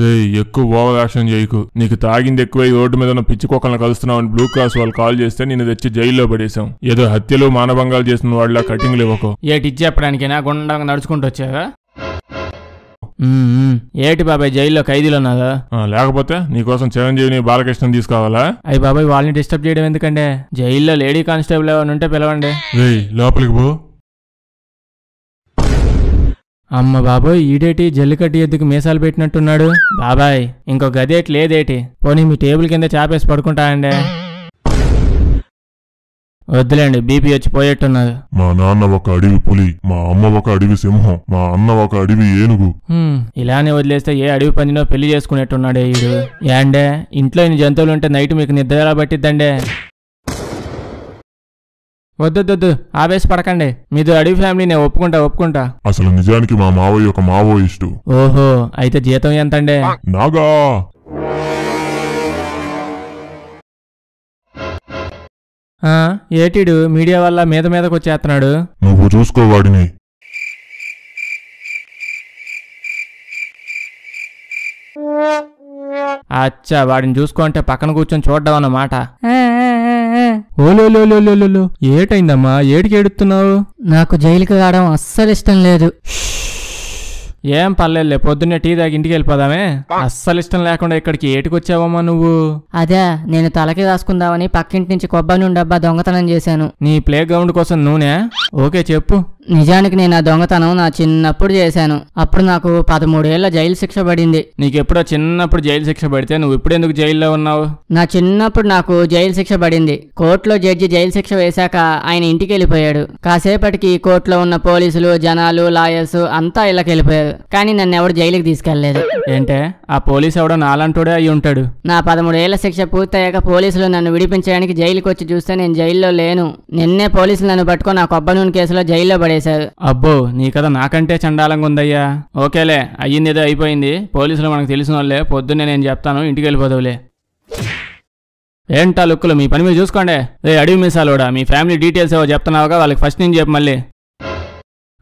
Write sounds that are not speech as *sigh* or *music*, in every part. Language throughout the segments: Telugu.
ఏయ్ ఎక్కువ ఓవర్ యాక్షన్ చేయకు నీకు తాగింది ఎక్కువై రోడ్డు మీద ఉన్న పిచ్చి కుక్కలను కలుస్తున్నావని బ్లూ క్రాస్ వాళ్ళు కాల్ చేస్తే నిన్ను తెచ్చి జైల్లో పడేశాం. ఏదో హత్యలు మానభంగాలు చేసిన వాళ్ళ కటింగ్లు ఇవ్వకు. ఏటి చెప్పడానికేనా గుండంగా నడుచుకుంటూ వచ్చావా. ఏటి బాబాయ్ జైల్లో ఖైదీలు ఉన్నారా? ఆ, లేకపోతే నీకోసం చిరంజీవిని బాలకృష్ణ తీసుకోవాలా? అయ్యి బాబాయ్ వాళ్ళని డిస్టర్బ్ చేయడం ఎందుకంటే? జైల్లో లేడీ కానిస్టేబుల్ ఎవరైనా ఉంటే పిలవండి. లోపలికి పో. అమ్మ బాబోయ్ ఈడేటి జల్లికట్టి ఎద్దుకు మీసాలు పెట్టినట్టున్నాడు? బాబాయ్ ఇంకో గదేటి లేదేటి? పోనీ మీ టేబుల్ కింద చాపేసి పడుకుంటా అండి వద్దులేండి బీపీ వచ్చి పోయేట్టున్నది మా నాన్న ఒక అడవి పులి మా అమ్మ ఒక అడవి సింహం మా అన్న ఒక అడవి ఏనుగు. హ్మ్, ఇలానే వదిలేస్తే ఏ అడవి పందినో పెళ్ళి చేసుకునేట్టున్నాడే ఈడు. ఏండే ఇంట్లో ఇన్ని జంతువులు ఉంటే నైట్ మీకు నిద్ర ఎలా పట్టిద్దండే? వద్దొద్దొద్దు ఆవేశ పడకండి మీది అడవి ఫ్యామిలీ నేను ఒప్పుకుంటా ఒప్పుకుంటా. అసలు నిజానికి మా మావయ్య ఒక మావోయిస్టు. ఓహో అయితే జీతం ఎంతండే? నాగా! ఆ, ఏటీడు మీడియా వల్ల మీద మీదకి వచ్చేస్తున్నాడు నువ్వు చూసుకో వాడిని. *laughs* అచ్చా వాడిని చూసుకుంటే పక్కన కూర్చొని చూడ్డం అన్నమాట. ఓలోలోలోలోలో ఏటైందమ్మా? ఏడికి ఏడుస్తున్నావు? నాకు జైలుకి రావడం అస్సలు ఇష్టం లేదు. ఏం పర్లేదులే పొద్దున్నే టీ తాగి ఇంటికి వెళ్ళిపోదామే. అస్సలు ఇష్టం లేకుండా ఇక్కడికి ఏటికి వచ్చావమ్మా నువ్వు? అదే నేను తలకి రాసుకుందామని పక్కింటి నుంచి కొబ్బరి నూనె డబ్బా దొంగతనం చేశాను. నీ ప్లే గ్రౌండ్ కోసం నూనె? ఓకే చెప్పు. నిజానికి నేను ఆ దొంగతనం నా చిన్నప్పుడు చేశాను. అప్పుడు నాకు పదమూడేళ్ళ జైలు శిక్ష పడింది. నీకెప్పుడో చిన్నప్పుడు జైలు శిక్ష పడితే నువ్వు ఇప్పుడెందుకు జైల్లో ఉన్నావు? నా చిన్నప్పుడు నాకు జైలు శిక్ష పడింది. కోర్టులో జడ్జి జైలు శిక్ష వేశాక ఆయన ఇంటికి వెళ్ళిపోయాడు. కాసేపటికి కోర్టులో ఉన్న పోలీసులు జనాలు లాయర్స్ అంతా ఇళ్ళకి వెళ్ళిపోయారు కానీ నన్ను ఎవడు జైలుకి తీసుకెళ్ళలేదు ఏంటే? ఆ పోలీస్ ఎవడో నాలంటోడే అయి ఉంటాడు. నా పదమూడేళ్ళ శిక్ష పూర్తయ్యాక పోలీసులు నన్ను విడిపించడానికి జైలుకి వచ్చి చూస్తే నేను జైల్లో లేను. నిన్నే పోలీసులు నన్ను పట్టుకొని నా కొబ్బరి నూనె కేసులో జైల్లో పడేశారు. అబ్బో నీ కథ నాకంటే చండాలంగా ఉందయ్యా. ఓకేలే అయ్యింది ఏదో అయిపోయింది. పోలీసులు మనకు తెలిసిన వాళ్ళే. పొద్దున్నే నేను చెప్తాను ఇంటికి వెళ్ళిపోదావులే. ఏంటా లుక్కులు? మీ పని మీరు చూసుకోండి. రే అడవి మీసాలోడా? మీ ఫ్యామిలీ డీటెయిల్స్ ఏవో చెప్తున్నావుగా వాళ్ళకి ఫస్ట్ నుంచి చెప్పు మళ్ళీ.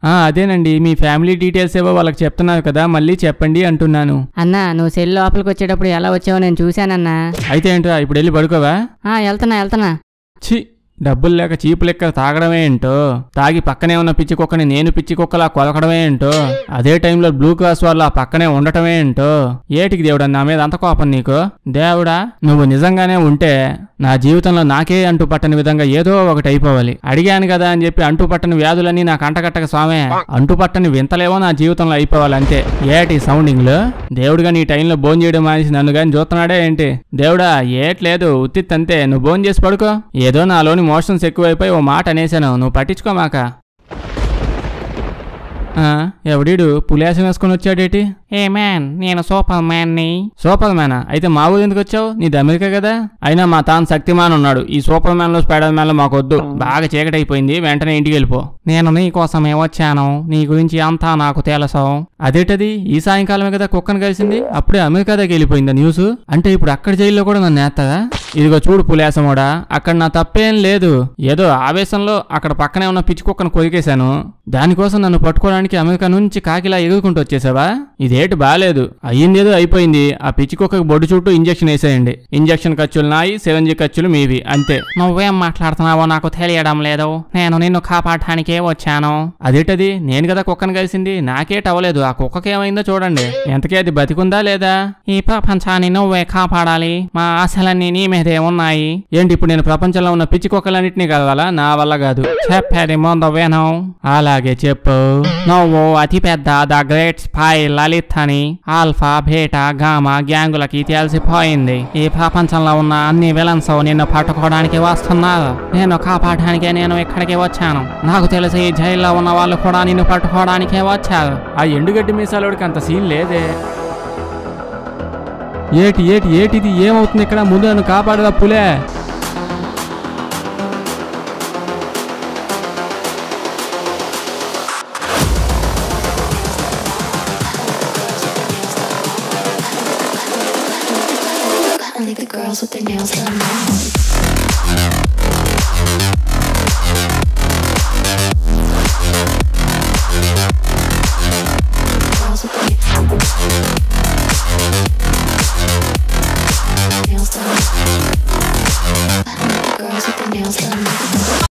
ఆ, అదేనండి. మీ ఫ్యామిలీ డీటెయిల్స్ ఏవో వాళ్ళకి చెప్తున్నావు కదా మళ్ళీ చెప్పండి అంటున్నాను. అన్నా నువ్వు సెల్ లోపలికి వచ్చేటప్పుడు ఎలా వచ్చావో నేను చూశానన్నా. అయితే ఏంట్రా ఇప్పుడు వెళ్ళి పడుకోవా? వెళ్తున్నా వెళ్తున్నా. ఛీ! డబ్బులు లేక చీపు లెక్క తాగడమే ఏంటో? తాగి పక్కనే ఉన్న పిచ్చి కుక్కని నేను పిచ్చి కుక్కలా కొలకడమే ఏంటో? అదే టైంలో బ్లూ క్రాస్ వాళ్ళు ఆ పక్కనే ఉండటమే ఏంటో? ఏటికి దేవుడా నా మీద అంత కోపం నీకు? దేవుడా నువ్వు నిజంగానే ఉంటే నా జీవితంలో నాకే అంటు పట్టని విధంగా ఏదో ఒకటి అయిపోవాలి. అడిగాను కదా అని చెప్పి అంటు పట్టని వ్యాధులన్నీ నాకు అంటగట్టక స్వామే. అంటు పట్టని వింతలేవో నా జీవితంలో అయిపోవాలి అంతే. ఏటి సౌండింగ్లో దేవుడుగా నీ టైంలో భోజనం చేయడం మానేసి నన్ను కానీ చూస్తున్నాడే ఏంటి? దేవుడా ఏట్లేదు ఉత్తిత్తంతే. నువ్వు భోజనం చేసి పడుకో. ఏదో నాలోని మోషన్స్ ఎక్కువైపోయి ఓ మాట అనేసాను నువ్వు పట్టించుకోమాక ఎవడీడు? పులేసం వేసుకొని వచ్చాడేటి? ఏ మ్యాన్? నేను సూపర్ మ్యాన్ని. సూపర్ మ్యానా? అయితే మా ఊరు ఎందుకు వచ్చావు? నీది అమెరికా కదా. అయినా మా తాను శక్తిమాన్ ఉన్నాడు. ఈ సూపర్ మ్యాన్లో స్పైడర్ మ్యాన్లో మాకు వద్దు బాగా చీకటి అయిపోయింది వెంటనే ఇంటికి వెళ్ళిపో. నేను నీ కోసమే వచ్చాను. నీ గురించి అంతా నాకు తెలుసు. అదేటది? ఈ సాయంకాలమే కదా కుక్కను కలిసింది. అప్పుడే అమెరికా దగ్గర వెళ్ళిపోయిందా న్యూస్? అంటే ఇప్పుడు అక్కడ జైల్లో కూడా నన్ను నేత్తదా ఇదిగో చూడు పులేసమోడా అక్కడ నా తప్పేం లేదు. ఏదో ఆవేశంలో అక్కడ పక్కనే ఉన్న పిచ్చి కుక్కను కొరికేశాను. దానికోసం నన్ను పట్టుకోవడానికి అమెరికా నుంచి కాకిలా ఎగురుకుంటూ వచ్చేసావా? ఇదేటి బాలేదు. అయ్యిందేదో అయిపోయింది. ఆ పిచ్చి కుక్కకు బొడ్డు చుట్టూ ఇంజెక్షన్ వేసేయండి. ఇంజెక్షన్ ఖర్చులు నాయి సిరంజి ఖర్చులు మీవి అంతే. నువ్వేం మాట్లాడుతున్నావో నాకు తెలియడం లేదు. నేను నిన్ను కాపాడటానికే వచ్చాను. అదేటది? నేను కదా కుక్కను కలిసింది. నాకేట అవ్వలేదు. ఆ కుక్కకి ఏమైందో చూడండి. ఎంతకీ అది బతికుందా లేదా? ఈ ప్రపంచాన్ని నువ్వే కాపాడాలి. మా ఆశలన్నీ నీ మీదే ఉన్నాయి. ఏంటి ఇప్పుడు నేను ప్రపంచంలో ఉన్న పిచ్చి కుక్కలన్నింటినీ కలవాలా? నా వల్ల కాదు. చెప్పేది ముందు విను. అలాగే చెప్పు. నువ్వు అతిపెద్ద ద గ్రేట్ స్పై లలిత్ అని ఆల్ఫా బీటా గామా గ్యాంగులకి తెలిసిపోయింది. ఈ ప్రపంచంలో ఉన్న అన్ని విలన్స్ నిన్ను పట్టుకోవడానికి వస్తున్నారు. నేను కాపాడడానికే నేను ఇక్కడికి వచ్చాను. నాకు తెలిసి ఈ జైల్లో ఉన్న వాళ్ళు కూడా నిన్ను పట్టుకోవడానికే వచ్చారు. ఆ ఎండుగడ్డి మీసాలోడికి అంత సీన్ లేదే. ఏటి ఏటి ఏటిది? ఏమవుతుంది ఇక్కడ? ముందు నన్ను కాపాడదా Phule. Only the girls with their nails done.